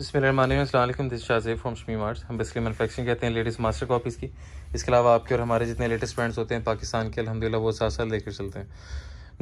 बसमिलकुम this Shahzeb from Shami marts. हम basically manufacturing कहते हैं लेडीज़ मास्टर कॉपीज़ की। इसके अलावा आपके और हमारे जितने लेटेस्ट ब्रांड्स होते हैं, पाकिस्तान के अलहमदिल्ला वो साथ साथ लेकर चलते हैं।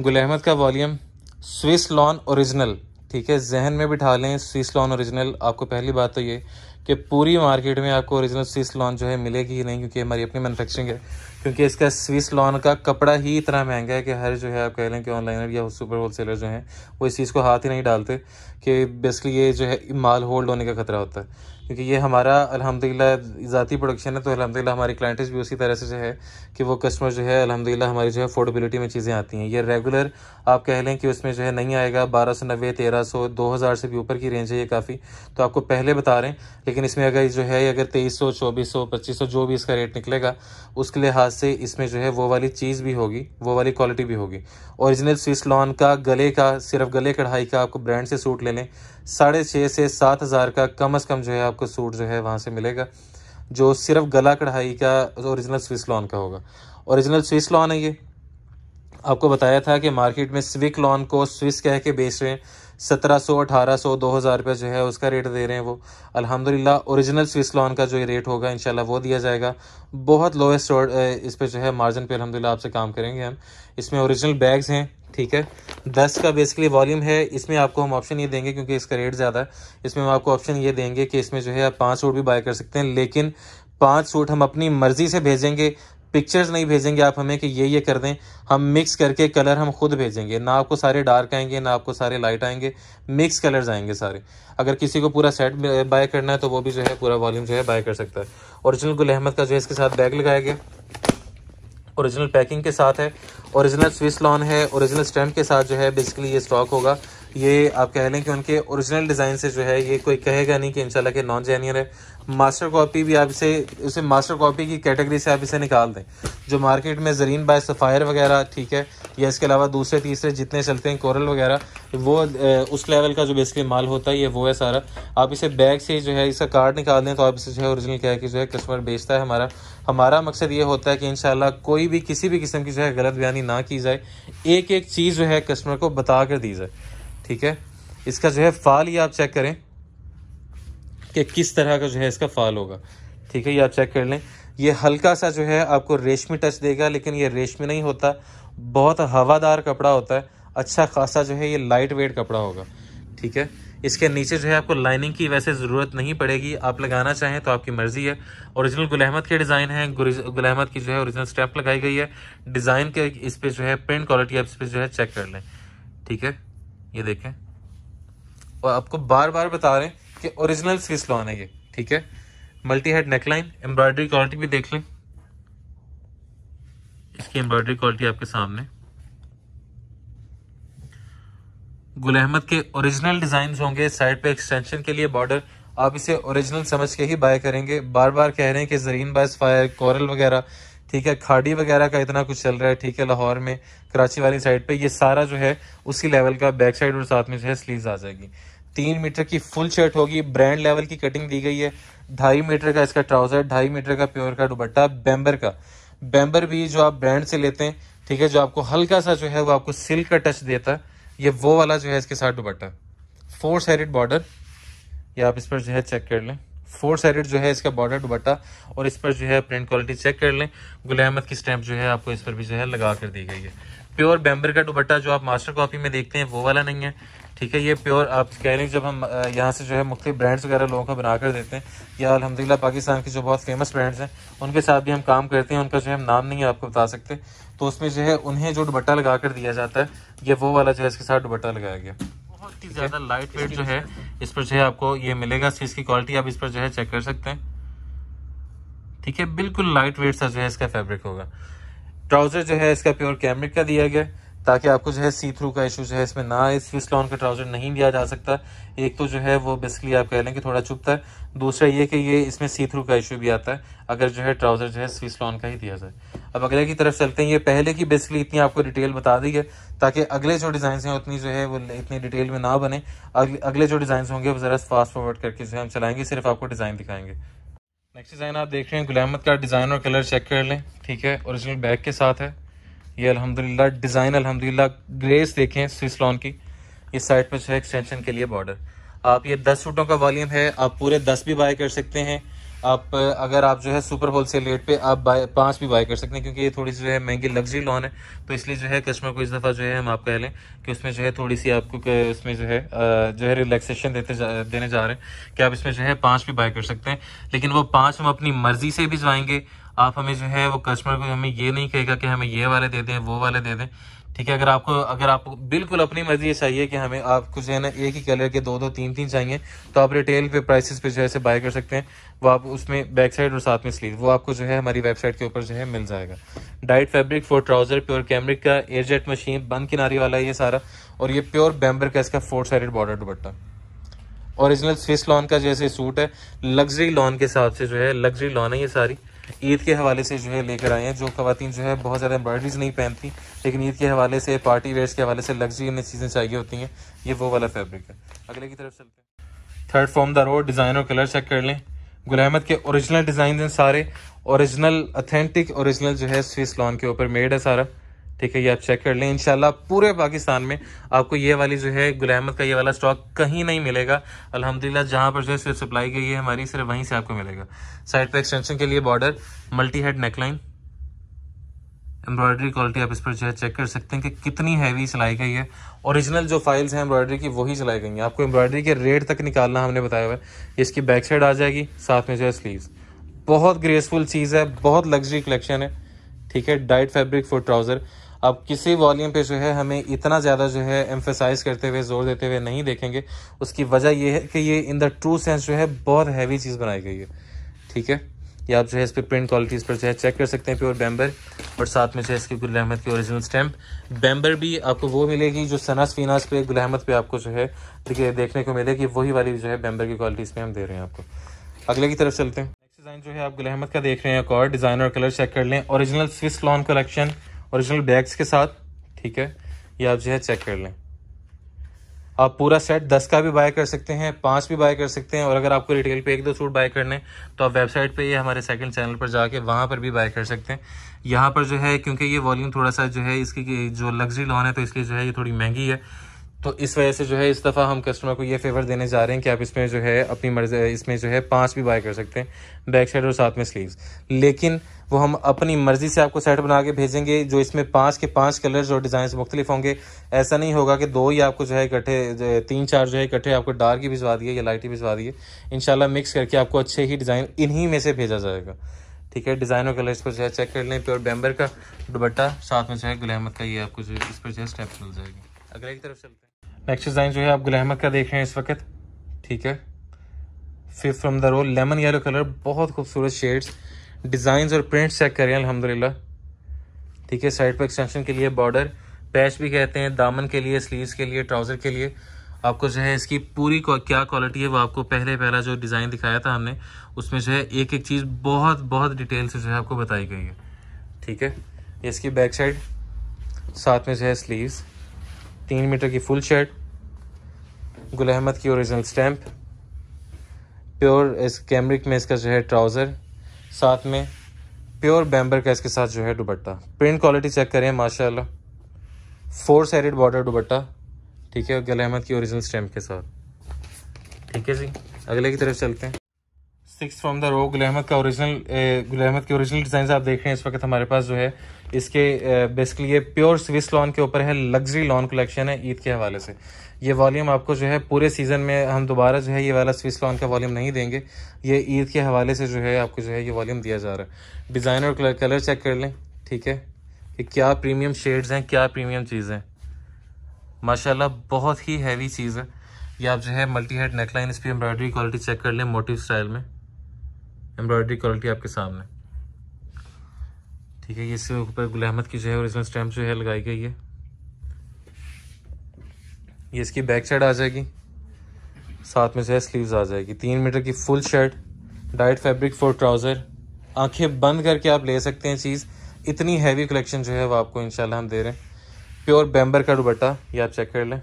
गुल अहमद का वॉल्यूम, स्विस लॉन ओरिजिनल, ठीक है? जहन में बिठा लें, स्विस लॉन ओरिजिनल। आपको पहली बात तो ये कि पूरी मार्केट में आपको ओरिजिनल स्विस लॉन जो है मिलेगी ही नहीं, क्योंकि हमारी अपनी मैनुफैक्चरिंग है। क्योंकि इसका स्विस लॉन का कपड़ा ही इतना महँगा है कि हर जो है आप कह लें कि ऑनलाइनर या सुपर होल सेलर जो हैं, वो इस चीज़ को हाथ ही नहीं डालते कि बेसिकली ये जो है माल होल्ड होने का खतरा होता है। क्योंकि ये हमारा, अल्हम्दुलिल्लाह, ज़ाती प्रोडक्शन है तो अल्हम्दुलिल्लाह हमारी क्लाइंटेज भी उसी तरह से जो है कि वो कस्टमर जो है अलहमदिल्ला हमारी जो है अफोर्डेबिलिटी में चीज़ें आती हैं। ये रेगुलर आप कह लें कि उसमें जो है नहीं आएगा, बारह सौ नब्बे, तेरह सौ, दो हज़ार से भी ऊपर की रेंज है ये काफ़ी। तो आपको पहले बता रहे हैं, लेकिन इसमें अगर जो है, अगर तेईस सौ, चौबीस सौ, पच्चीस सौ जो भी इसका रेट निकलेगा, उसके लिहाज से इसमें जो है वो वाली चीज़ भी होगी, वो वाली क्वालिटी भी होगी। ओरिजिनल स्विस लॉन का, गले का, सिर्फ़ गले कढ़ाई का, आपको ब्रांड से सूट ले लें साढ़े छः से सात हज़ार का कम अज़ कम जो है आपको सूट जो है वहाँ से मिलेगा, जो सिर्फ़ गला कढ़ाई का ओरिजिनल स्विस लॉन का होगा। ओरिजिनल स्विस लॉन है ये। आपको बताया था कि मार्केट में स्विक लॉन को स्विस कह के बेच रहे हैं। सत्रह सौ, अठारह सौ, दो हज़ार रुपये जो है उसका रेट दे रहे हैं वो। अल्हम्दुलिल्लाह ओरिजिनल स्विस लॉन का जो रेट होगा, इंशाल्लाह वो दिया जाएगा। बहुत लोएस्ट इस पर जो है मार्जिन पे अल्हम्दुलिल्लाह आपसे काम करेंगे हम। इसमें ओरिजिनल बैग्स हैं। ठीक है? दस का बेसिकली वॉल्यूम है, इसमें आपको हम ऑप्शन ये देंगे क्योंकि इसका रेट ज़्यादा है, इसमें हम आपको ऑप्शन ये देंगे कि इसमें जो है आप पाँच सूट भी बाय कर सकते हैं, लेकिन पाँच सूट हम अपनी मर्ज़ी से भेजेंगे पिक्चर्स नहीं भेजेंगे आप हमें कि ये ये कर दें, हम मिक्स करके कलर हम खुद भेजेंगे, ना आपको सारे डार्क आएँगे, ना आपको सारे लाइट आएँगे मिक्स कलर्स आएँगे सारे। अगर किसी को पूरा सेट बाय करना है तो वो भी जो है पूरा वॉल्यूम जो है बाय कर सकता है। ओरिजिनल गुल अहमद का जो है इसके साथ बैग लगाया गया। ओरिजिनल पैकिंग के साथ है, ओरिजिनल स्विस लॉन है, ओरिजिनल स्टैम्प के साथ जो है बेसिकली ये स्टॉक होगा। ये आप कह लें कि उनके ओरिजिनल डिज़ाइन से जो है, ये कोई कहेगा नहीं कि इंशाल्लाह के नॉन जेन्यर है। मास्टर कॉपी भी आप इसे उसे मास्टर कॉपी की कैटेगरी से आप इसे निकाल दें। जो मार्केट में जरीन बाय सफ़ायर वगैरह, ठीक है, या इसके अलावा दूसरे, तीसरे जितने चलते हैं कोरल वगैरह, वो उस लेवल का जो बेसिकली माल होता है, ये वो है सारा। आप इसे बैग से जो है, इसका कार्ड निकाल दें तो आप इसे जो है ओरिजिनल कह के जो है कस्टमर बेचता है हमारा। हमारा मकसद ये होता है कि इन कोई भी किसी भी किस्म की जो है गलत बयानी ना की जाए। एक एक चीज़ जो है कस्टमर को बता कर दी जाए। ठीक है? इसका जो है फाल ये आप चेक करें कि किस तरह का जो है इसका फाल होगा। ठीक है, ये आप चेक कर लें। ये हल्का सा जो है आपको रेशमी टच देगा, लेकिन ये रेशमी नहीं होता। बहुत हवादार कपड़ा होता है। अच्छा खासा जो है ये लाइट वेट कपड़ा होगा। ठीक है? इसके नीचे जो है आपको लाइनिंग की वैसे ज़रूरत नहीं पड़ेगी। आप लगाना चाहें तो आपकी मर्ज़ी है। ओरिजिनल गुल अहमद के डिज़ाइन है। गुल अहमद की जो है ओरिजिनल स्टेप लगाई गई है। डिज़ाइन के इस पर जो है प्रिंट क्वालिटी आप इस पर जो है चेक कर लें। ठीक है? ये देखें। और आपको बार बार बता रहे हैं कि ओरिजिनल स्विस लॉन है ये, ठीक है? Multi head neckline embroidery quality भी देख लें। इसकी एम्ब्रॉयडरी क्वालिटी आपके सामने। गुल अहमद के ओरिजिनल डिज़ाइन होंगे साइड पे एक्सटेंशन के लिए बॉर्डर आप इसे ओरिजिनल समझ के ही बाय करेंगे। बार बार कह रहे हैं कि जरीन बायस फायर कोरल वगैरह ठीक है, खाड़ी वगैरह का इतना कुछ चल रहा है, ठीक है, लाहौर में, कराची वाली साइड पे, ये सारा जो है उसी लेवल का बैक साइड और साथ में जो है स्लीव आ जाएगी। तीन मीटर की फुल शर्ट होगी ब्रांड लेवल की कटिंग दी गई है। ढाई मीटर का इसका ट्राउज़र ढाई मीटर का प्योर का दुबट्टा बैम्बर का। बैम्बर भी जो आप ब्रांड से लेते हैं, ठीक है, जो आपको हल्का सा जो है, वो आपको सिल्क का टच देता है ये वो वाला जो है, इसके साथ दुबट्टा फोर साइडेड बॉर्डर ये आप इस पर जो है चेक कर लें। फोर साइडेड जो है इसका बॉर्डर दुबट्टा और इस पर जो है प्रिंट क्वालिटी चेक कर लें। गुल अहमद की स्टैंप जो है आपको इस पर भी जो है लगा कर दी गई है। प्योर बैम्बर का दुबट्टा जो आप मास्टर कॉपी में देखते हैं, वो वाला नहीं है। ठीक है, ये प्योर आप कह रहे हैं जब हम यहाँ से जो है मुख्तु ब्रांड्स वगैरह लोगों को बना कर देते हैं, या अलहमदिल्ला पाकिस्तान के जो बहुत फ़ेमस ब्रांड्स हैं, उनके साथ भी हम काम करते हैं, उनका जो है हम नाम नहीं है आपको बता सकते। तो उसमें जो है उन्हें जो दुबट्टा लगा कर दिया जाता है, ये वो वाला जो है इसके साथ दुबट्टा लगाया गया। बहुत ही ज़्यादा लाइट वेट जो है इस पर जो है आपको ये मिलेगा। इसकी क्वालिटी आप इस पर जो है चेक कर सकते हैं। ठीक है? बिल्कुल लाइट वेट सा जो है इसका फैब्रिक होगा। ट्राउज़र जो है इसका प्योर कैमरिक का दिया गया। ताकि आपको जो है सी थ्रू का इशू जो है इसमें ना इस स्विस लॉन का ट्राउज़र नहीं दिया जा सकता। एक तो जो है वो बेसिकली आप कह लें कि थोड़ा चुपता है दूसरा ये कि ये इसमें सी थ्रू का इशू भी आता है, अगर जो है ट्राउज़र जो है स्विस लॉन का ही दिया जाए। अब अगले की तरफ़ चलते हैं। ये पहले की बेसिकली इतनी आपको डिटेल बता दी है, ताकि अगले जो डिज़ाइन हैं उतनी जो है वो इतनी डिटेल में ना बने। अगले जो डिज़ाइन होंगे वो ज़रा फास्ट फॉरवर्ड करके जो हम चलाएँगे, सिर्फ़ आपको डिज़ाइन दिखाएँगे। नेक्स्ट डिज़ाइन आप देख रहे हैं गुलामत का डिज़ाइन और कलर चेक कर लें। ठीक है ओरिजिनल बैग के साथ है। ये अल्हम्दुलिल्लाह डिज़ाइन अलहमदिल्ला ग्रेस देखें स्विस लॉन की। इस साइड पर जो है एक्सटेंशन के लिए बॉर्डर आप ये दस सूटों का वॉल्यूम है आप पूरे दस भी बाय कर सकते हैं। आप अगर आप जो है सुपर होल सेल रेट पे आप बाय पाँच भी बाय कर सकते हैं क्योंकि ये थोड़ी सी जो है महँगी लग्जरी लोन है। तो इसलिए जो है कस्टमर को इस दफ़ा जो है हम आप कह लें कि उसमें जो है थोड़ी सी आपको उसमें जो है जो है रिलैक्सेशन देते जा, देने जा रहे हैं कि आप इसमें जो है पाँच भी बाय कर सकते हैं। लेकिन वो पाँच हम अपनी मर्ज़ी से भी जाएँगे आप हमें जो है वो कस्टमर को हमें ये नहीं कहेगा कि हमें ये वाले दे दें, वो वाले दे दें। ठीक है, अगर आपको अगर आपको बिल्कुल अपनी मर्ज़ी ये चाहिए कि हमें आपको जो है ना एक ही कलर के दो दो तीन तीन चाहिए तो आप रिटेल पे प्राइसेस पे जो है बाय कर सकते हैं। वो आप उसमें बैक साइड और साथ में स्लीव वो आपको जो है हमारी वेबसाइट के ऊपर जो है मिल जाएगा। Dyed fabric for trouser pure cambric का एयरजेट मशीन बंद किनारी वाला ये सारा, और ये प्योर बैम्बर का इसका four sided border dupatta. Original Swiss lawn का जैसे सूट है लग्जरी लॉन के हिसाब से जो है लग्जरी लॉन है ये सारी। ईद के हवाले से जो है लेकर आए हैं। जो खातन जो है बहुत ज़्यादा एम्ब्रॉयडरीज नहीं पहनती, लेकिन ईद के हवाले से, पार्टी वेयर्स के हवाले से लग्जरी में चीज़ें चाहिए होती हैं। ये वो वाला फैब्रिक है। अगले की तरफ़ चलते हैं। Third from the road design और कलर चेक कर लें। गुल अहमद के ओरिजिनल डिज़ाइन हैं सारे। ओरिजिनल अथेंटिक ओरिजिनल जो है स्विस लॉन के ऊपर मेड है सारा। ठीक है, ये आप चेक कर लें। इनशाला पूरे पाकिस्तान में आपको ये वाली जो है, गुल अहमद का ये वाला स्टॉक कहीं नहीं मिलेगा। अल्हम्दुलिल्लाह, जहाँ पर जो है, सिर्फ़ सप्लाई गई है हमारी सिर्फ़ वहीं से आपको मिलेगा। साइड पर एक्सटेंशन के लिए border multi head neckline embroidery quality आप इस पर जो है चेक कर सकते हैं कि कितनी हैवी सिलाई गई है। ओरिजिनल जो फाइल्स हैं एम्ब्रॉयडरी की, वही सिलाई गई हैं। आपको एम्ब्रॉयडरी के रेट तक निकालना हमने बताया हुआ है। इसकी बैक साइड आ जाएगी, साथ में जो है स्लीव्स बहुत ग्रेसफुल चीज़ है, बहुत लग्जरी कलेक्शन है। ठीक है डाइट फैब्रिक फॉर ट्राउज़र अब किसी वॉल्यूम पे जो है हमें इतना ज़्यादा जो है एम्फेसाइज करते हुए, ज़ोर देते हुए नहीं देखेंगे। उसकी वजह यह है कि ये इन द ट्रू सेंस जो है बहुत हैवी चीज़ बनाई गई है। ठीक है? ये आप जो है इस पर प्रिंट क्वालिटीज़ पर जो है चेक कर सकते हैं प्योर बैम्बर और साथ में जो है इसकी गुल अहमद की ओरिजिनल स्टैम्प बैम्बर भी आपको वो मिलेगी जो सनास फीनास पे, गुल अहमद पे आपको जो है देखिए, देखने को मिलेगी। वही वाली जो है बैम्बर की क्वालिटी इसमें हम दे रहे हैं आपको। अगले की तरफ़ चलते हैं। डिज़ाइन जो है आप गुल अहमद का देख रहे हैं, एक और डिज़ाइन और कलर चेक कर लें। Original Swiss lawn collection original bags के साथ, ठीक है? ये आप जो है चेक कर लें। आप पूरा सेट दस का भी बाय कर सकते हैं, पाँच भी बाय कर सकते हैं, और अगर आपको रिटेल पे एक दो सूट बाय करने तो आप वेबसाइट पे ये हमारे सेकंड चैनल पर जाके वहाँ पर भी बाय कर सकते हैं। यहाँ पर जो है, क्योंकि ये वॉल्यूम थोड़ा सा जो है, इसकी जो लग्जरी लॉन है तो इसलिए जो है, ये थोड़ी महँगी है। तो इस वजह से जो है इस दफ़ा हम कस्टमर को ये फेवर देने जा रहे हैं कि आप इसमें जो है अपनी मर्ज़ी, इसमें जो है पाँच भी बाय कर सकते हैं बैक साइड और साथ में स्लीव्स लेकिन वो हम अपनी मर्ज़ी से आपको सेट बना के भेजेंगे, जो इसमें पाँच के पाँच कलर्स और डिज़ाइन मुख्तलिफ़ होंगे। ऐसा नहीं होगा कि दो ही आपको जो है इकट्ठे तीन चार जो है इकट्ठे आपको डार्क ही भिजवा दिए या लाइट ही भिजवा दिए। इनशाला मिक्स करके आपको अच्छे ही डिज़ाइन इन्हीं में से भेजा जाएगा। ठीक है डिज़ाइन और कलर इस पर जो है चेक कर लें प्योर बैम्बर का दुबट्टा साथ में जो है गुलामत का ये आपको जो इस पर जो है स्टेप मिल जाएगी। अगले की तरफ़ चलते हैं। नेक्स्ट डिज़ाइन जो है आप गुल का देख रहे हैं इस वक्त। ठीक है? Fifth from the roll lemon yellow colour बहुत खूबसूरत शेड्स डिज़ाइन और प्रिंट चेक करें अल्हम्दुलिल्लाह। ठीक है? साइड पर एक्सटेंशन के लिए बॉर्डर पैच भी कहते हैं, दामन के लिए स्लीव्स के लिए ट्राउज़र के लिए। आपको जो है इसकी पूरी क्या क्वालिटी है वो आपको पहले पहला जो डिज़ाइन दिखाया था हमने, उसमें जो है एक एक चीज़ बहुत बहुत डिटेल से जो है आपको बताई गई है। ठीक है? इसकी बैक साइड साथ में जो है स्लीव्स तीन मीटर की फुल शर्ट गुल अहमद की ओरिजिनल स्टैम्प प्योर इस कैमरिक में इसका जो है ट्राउज़र, साथ में प्योर बैम्बर का इसके साथ जो है दुबट्टा प्रिंट क्वालिटी चेक करें, माशाल्लाह। फोर साइडेड बॉर्डर दुबट्टा ठीक है गुल अहमद की ओरिजिनल स्टैम्प के साथ। ठीक है जी, अगले की तरफ़ चलते हैं। सिक्स फ्रॉम द रो गुल अहमद का ओरिजिनल गुल अहमद के ओरिजिनल डिज़ाइन आप देख रहे हैं, इस वक्त हमारे पास जो है इसके बेसिकली ये प्योर स्विस लॉन के ऊपर है लग्जरी लॉन कलेक्शन है ईद के हवाले से। ये वॉल्यूम आपको जो है पूरे सीज़न में हम दोबारा जो है ये वाला स्विस लॉन का वॉल्यूम नहीं देंगे। ये ईद के हवाले से जो है आपको जो है ये वॉल्यूम दिया जा रहा है। डिज़ाइन और कलर कलर चेक कर लें, ठीक है? कि क्या प्रीमियम शेड्स हैं, क्या प्रीमियम चीज़ है। माशाल्लाह, बहुत ही हैवी चीज़ है। ये आप जो है मल्टी हेड नेकलाइन इस पर एम्ब्रॉयडरी क्वालिटी चेक कर लें मोटिव स्टाइल में। एम्ब्रॉयडरी क्वालिटी आपके सामने। ठीक है इसके ऊपर गुल अहमद की जो है ओरिजिनल स्टैम्प जो है लगाई गई है। ये इसकी बैक साइड आ जाएगी। साथ में जो है स्लीव्स आ जाएगी। तीन मीटर की full shirt dyed fabric for trouser आँखें बंद करके आप ले सकते हैं चीज़। इतनी हैवी कलेक्शन जो है वो आपको इंशाल्लाह हम दे रहे हैं। प्योर बैम्बर का दुबट्टा ये आप चेक कर लें।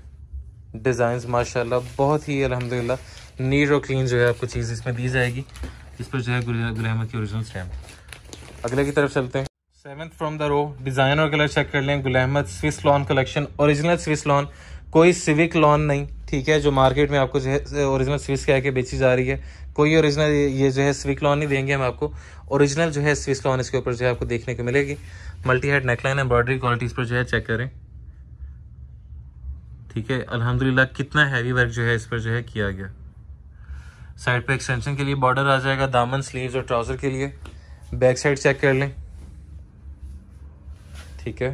डिज़ाइन माशाल्लाह, बहुत ही, अल्हम्दुलिल्लाह नीट और क्लीन जो है आपको चीज़ इसमें दी जाएगी। इस पर जो है गुलाम की ओरिजिनल स्टैम्प अगले की तरफ़ चलते हैं। Seventh from the row design और कलर चेक कर लें Gul Ahmed Swiss lawn collection original Swiss lawn कोई सिविक लॉन नहीं, ठीक है, जो मार्केट में आपको जो है ओरिजिनल स्विस कह के बेची जा रही है, कोई ओरिजिनल ये जो है स्विक लॉन नहीं देंगे हम आपको ओरिजिनल जो है स्विस लॉन इसके ऊपर जो है आपको देखने को मिलेगी multi head neckline embroidery qualities पर जो है चेक करें, ठीक है अल्हम्दुलिल्लाह कितना हैवी वर्क जो है इस पर जो है किया गया। साइड पर एक्सटेंशन के लिए बॉर्डर आ जाएगा दामन स्लीव्स और ट्राउज़र के लिए बैक साइड चेक कर लें। ठीक है?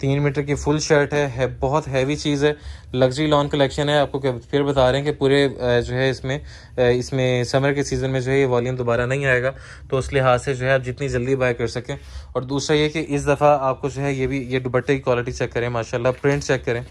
तीन मीटर की फुल शर्ट है, है बहुत हैवी चीज़ है। लग्जरी लॉन कलेक्शन है आपको फिर बता रहे हैं कि पूरे जो है इसमें इसमें समर के सीज़न में जो है ये वॉल्यूम दोबारा नहीं आएगा। तो उस लिहाज से जो है आप जितनी जल्दी बाय कर सकें। और दूसरा ये कि इस दफ़ा आपको जो है ये भी ये दुबट्टे की क्वालिटी चेक करें माशाल्लाह प्रिंट चेक करें।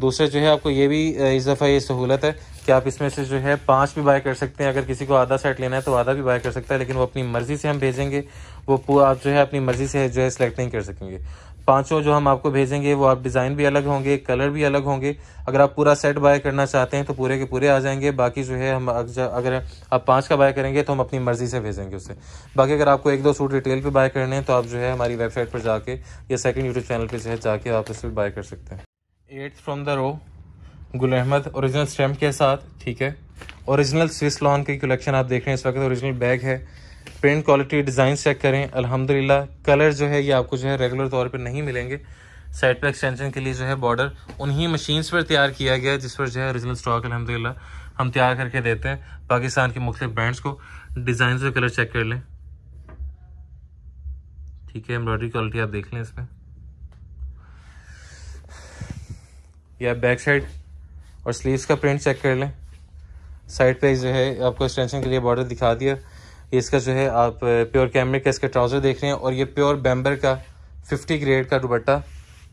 दूसरे जो है, आपको ये भी इस दफ़ा ये सहूलत है कि आप इसमें से जो है पाँच भी बाय कर सकते हैं। अगर किसी को आधा सेट लेना है तो आधा भी बाय कर सकता है, लेकिन वो अपनी मर्ज़ी से हम भेजेंगे, वो पूरा आप जो है अपनी मर्ज़ी से जो है सिलेक्ट नहीं कर सकेंगे। पाँचों जो हम आपको भेजेंगे, वो आप डिज़ाइन भी अलग होंगे कलर भी अलग होंगे। अगर आप पूरा सेट बाय करना चाहते हैं तो पूरे के पूरे आ जाएँगे, बाकी जो है हम अगर आप पाँच का बाय करेंगे तो हम अपनी मर्ज़ी से भेजेंगे उससे। बाकी अगर आपको एक दो सूट रिटेल पे बाय करने हैं तो आप जो है हमारी वेबसाइट पर जाके या सेकंड यूट्यूब चैनल पर जो है जाके आप उससे बाय कर सकते हैं। Eighth from the row Gul Ahmed original stamp के साथ, ठीक है? ओरिजिनल स्विस लॉन की कलेक्शन आप देख रहे हैं, इस वक्त ओरिजिनल बैग है। प्रिंट क्वालिटी डिज़ाइन चेक करें, अल्हम्दुलिल्लाह। कलर जो है ये आपको जो है रेगुलर तौर पे नहीं मिलेंगे। साइड पे एक्सटेंशन के लिए जो है बॉर्डर उन्हीं मशीन्स पर तैयार किया गया जिस पर जो है ओरिजिनल स्टॉक अलहमदिल्ला हम तैयार करके देते हैं। पाकिस्तान के मुख्तलिफ़ ब्रांड्स को डिज़ाइन से कलर चेक कर लें। ठीक है एम्ब्रॉयडरी क्वालिटी आप देख लें इसमें। या बैक साइड और स्लीव्स का प्रिंट चेक कर लें। साइड पे जो है, आपको एक्सटेंशन के लिए बॉर्डर दिखा दिया। इसका जो है, आप प्योर कैमरे का इसका ट्राउज़र देख रहे हैं और ये प्योर बैम्बर का 50 ग्रेड का दुपट्टा,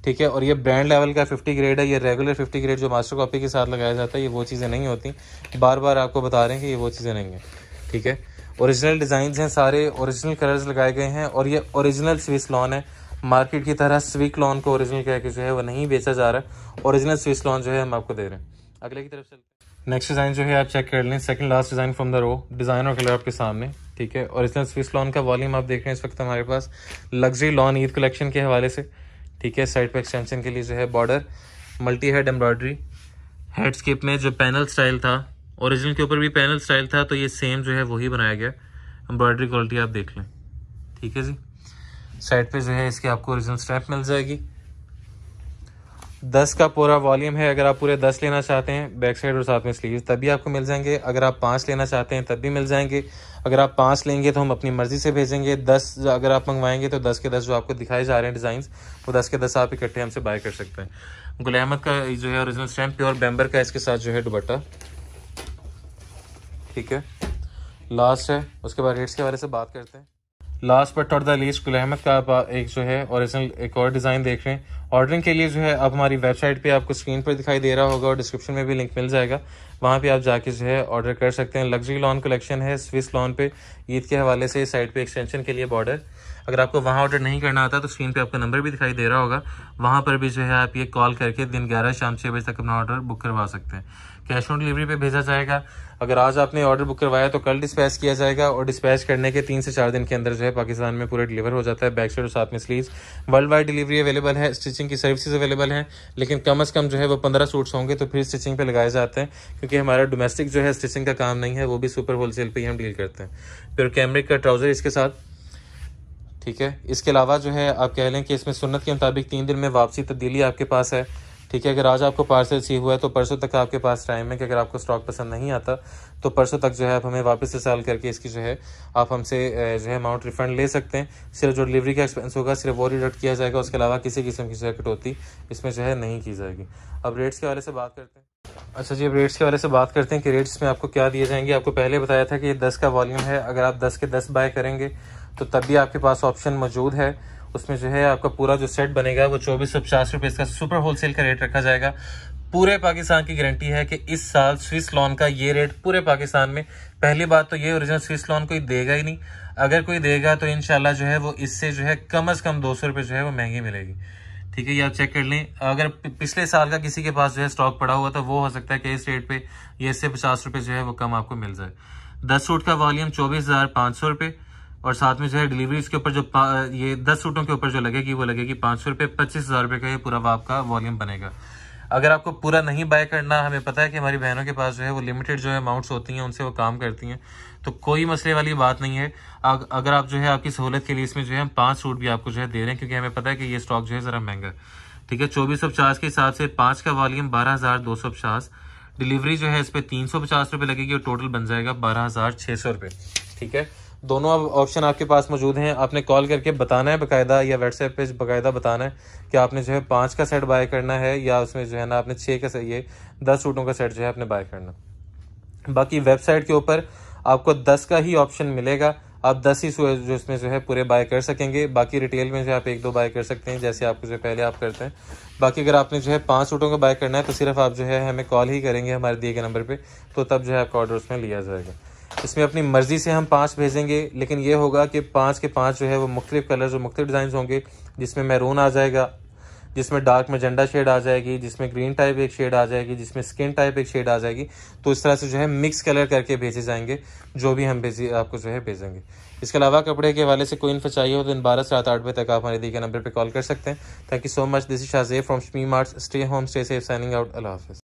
ठीक है? और ये ब्रांड लेवल का 50 ग्रेड है, ये रेगुलर 50 ग्रेड जो मास्टर कॉपी के साथ लगाया जाता है, ये वो चीज़ें नहीं होती। बार बार आपको बता रहे हैं कि ये वो चीज़ें नहीं है, ठीक है? ओरिजिनल डिज़ाइन हैं सारे ओरिजिनल कलर्स लगाए गए हैं और ये ओरिजिनल स्विस लॉन है। मार्केट की तरह स्विक लॉन को ओरिजिनल कह के जो है वो नहीं बेचा जा रहा है। ओरिजिनल स्विस लॉन जो है हम आपको दे रहे हैं। अगले की तरफ़ से नेक्स्ट डिज़ाइन जो है आप चेक कर लें। Second last design from the row design और कलर आपके सामने, ठीक है? इसमें स्विस लॉन का वॉल्यूम आप देख रहे हैं इस वक्त हमारे पास। लग्जरी लॉन ईद कलेक्शन के हवाले से, ठीक है? साइड पर एक्सटेंशन के लिए जो है border multi head embroidery head skip में जो पैनल स्टाइल था ओरिजिनल के ऊपर भी पैनल स्टाइल था तो ये सेम जो है वही बनाया गया। एम्ब्रॉयडरी क्वालिटी आप देख लें। ठीक है जी? साइड पे जो है इसके आपको ओरिजिनल स्ट्रैप मिल जाएगी। दस का पूरा वॉल्यूम है, अगर आप पूरे दस लेना चाहते हैं बैक साइड और साथ में स्लीव तभी आपको मिल जाएँगे। अगर आप पाँच लेना चाहते हैं, तब भी मिल जाएँगे। अगर आप पाँच लेंगे तो हम अपनी मर्ज़ी से भेजेंगे। दस अगर आप मंगवाएँगे तो दस के दस जो आपको दिखाए जा रहे हैं डिज़ाइन वो दस के दस आप इकट्ठे हमसे बाय कर सकते हैं। गुल अहमद का जो है ओरिजिनल स्टैम्प प्योर बैम्बर का इसके साथ जो है दुबट्टा ठीक है? लास्ट है, उसके बाद रेट्स के बारे से बात करते हैं। Last but not the least Gul Ahmed का आप एक जो है ओरिजिनल एक और डिज़ाइन देख रहे हैं। ऑर्डरिंग के लिए जो है आप हमारी वेबसाइट पे आपको स्क्रीन पर दिखाई दे रहा होगा और डिस्क्रिप्शन में भी लिंक मिल जाएगा। वहाँ पे आप जाके जो है ऑर्डर कर सकते हैं। लग्जरी लॉन कलेक्शन है स्विस लॉन पे। ईद के हवाले से साइड पे एक्सटेंशन के लिए बॉर्डर अगर आपको वहाँ ऑर्डर नहीं करना आता तो स्क्रीन पे आपका नंबर भी दिखाई दे रहा होगा। वहाँ पर भी जो है, आप ये कॉल करके दिन ग्यारह शाम छः बजे तक अपना ऑर्डर बुक करवा सकते हैं। कैश ऑन डिलीवरी पे भेजा जाएगा। अगर आज आपने ऑर्डर बुक करवाया तो कल डिस्पैच किया जाएगा और डिस्पैच करने के तीन से चार दिन के अंदर जो है पाकिस्तान में पूरा डिलीवर हो जाता है बैक साइड और साथ में sleeve world wide delivery available है स्टिचिंग की सर्विसेज़ अवेलेबल हैं, लेकिन कम अज़ कम जो है वो पंद्रह सूट्स होंगे तो फिर स्टिचिंग पे लगाए जाते हैं, क्योंकि हमारा डोमेस्टिक जो है स्टिचिंग का काम नहीं है, वो भी सुपर होलसेल पे ही हम डील करते हैं। फिर कैमरे का ट्राउज़र इसके साथ। ठीक है? इसके अलावा जो है आप कह लें कि इसमें सुन्नत के मुताबिक तीन दिन में वापसी तब्दीली आपके पास है। ठीक है, अगर आज आपको पार्सल सी हुआ है तो परसों तक आपके पास टाइम है कि अगर आपको स्टॉक पसंद नहीं आता तो परसों तक जो है आप हमें वापस से सेल करके इसकी जो है, आप हमसे जो है अमाउंट रिफंड ले सकते हैं। सिर्फ़ जो डिलीवरी का एक्सपेंस होगा, सिर्फ़ वो रिडक्ट किया जाएगा, उसके अलावा किसी किस्म की जो है कटौती इसमें जो है नहीं की जाएगी। अब रेट्स के हवाले से बात करते हैं। अच्छा जी, अब रेट्स के वाले से बात करते हैं कि रेट्स में आपको क्या दिए जाएँगे। आपको पहले बताया था कि ये दस का वॉल्यूम है। अगर आप दस के दस बाय करेंगे तो तब भी आपके पास ऑप्शन मौजूद है। उसमें जो है आपका पूरा जो सेट बनेगा, वो चौबीस सौ पचास रुपये इसका सुपर होलसेल का रेट रखा जाएगा। पूरे पाकिस्तान की गारंटी है कि इस साल स्विस लॉन का ये रेट पूरे पाकिस्तान में, पहली बात तो ये ओरिजिनल स्विस लॉन कोई देगा ही नहीं। अगर कोई देगा तो इनशाला जो है वो इससे जो है कम अज कम दो सौ जो है वो महँगी मिलेगी। ठीक है, ये आप चेक कर लें। अगर पिछले साल का किसी के पास जो है स्टॉक पड़ा हुआ तो वो हो सकता है कि इस रेट पे ये इससे पचास रुपये जो है वो कम आपको मिल जाए। दस सूट का वॉल्यूम चौबीस हज़ार पाँच सौ रुपये और साथ में जो है डिलीवरी के ऊपर जो ये दस सूटों के ऊपर जो लगेगी, वो लगेगी पाँच सौ रुपये, पच्चीस हज़ार रुपये का ये पूरा आपका वॉल्यूम बनेगा। अगर आपको पूरा नहीं बाय करना, हमें पता है कि हमारी बहनों के पास जो है वो लिमिटेड जो है अमाउंट्स होती हैं, उनसे वो काम करती हैं तो कोई मसले वाली बात नहीं है। अगर आप जो है आपकी सहूलत के लिए इसमें जो है हम पाँच सूट भी आपको जो है दे रहे हैं, क्योंकि हमें पता है कि ये स्टॉक जो है ज़रा महँगा ठीक है, चौबीस सौ पचास के हिसाब से पाँच का वॉल्यूम बारह हज़ार दो सौ पचास डिलीवरी जो है इस पर तीन सौ पचास रुपये लगेगी और टोटल बन जाएगा बारह हज़ार छः सौ रुपये। ठीक है दोनों अब ऑप्शन आपके पास मौजूद हैं। आपने कॉल करके बताना है बाकायदा या व्हाट्सएप पे बाकायदा बताना है कि आपने जो है पाँच का सेट बाय करना है या उसमें जो है ना आपने छः का ये दस सूटों का सेट जो है आपने बाय करना। बाकी वेबसाइट के ऊपर आपको दस का ही ऑप्शन मिलेगा। आप दस ही जो इसमें जो है पूरे बाय कर सकेंगे। बाकी रिटेल में जो आप एक दो बाय कर सकते हैं, जैसे आपको जो पहले आप करते हैं। बाकी अगर आपने जो है पाँच सूटों का बाय करना है तो सिर्फ़ आप जो है हमें कॉल ही करेंगे हमारे दिए गए नंबर पे तो तब जो है आपका ऑर्डर उसमें लिया जाएगा। इसमें अपनी मर्ज़ी से हम पाँच भेजेंगे, लेकिन ये होगा कि पाँच के पाँच जो है वो मुख्तलिफ़ कलर्स और मुख्तलिफ़ डिज़ाइन होंगे, जिसमें मैरून आ जाएगा, जिसमें डार्क में झंडा शेड आ जाएगी, जिसमें ग्रीन टाइप एक शेड आ जाएगी, जिसमें स्किन टाइप एक शेड आ जाएगी। तो इस तरह से जो है मिक्स कलर करके भेजे जाएँगे, जो भी हम भेजे, आपको जो है भेजेंगे। इसके अलावा कपड़े के हवाले से कोई इन्फो चाहिए हो तो इन बारह से रात आठ बजे तक आप हमारे दी के नंबर पर कॉल कर सकते हैं। Thank you so much this is Shahzeb from Smee Mart stay home stay safe signing out अल्लाह हाफिज़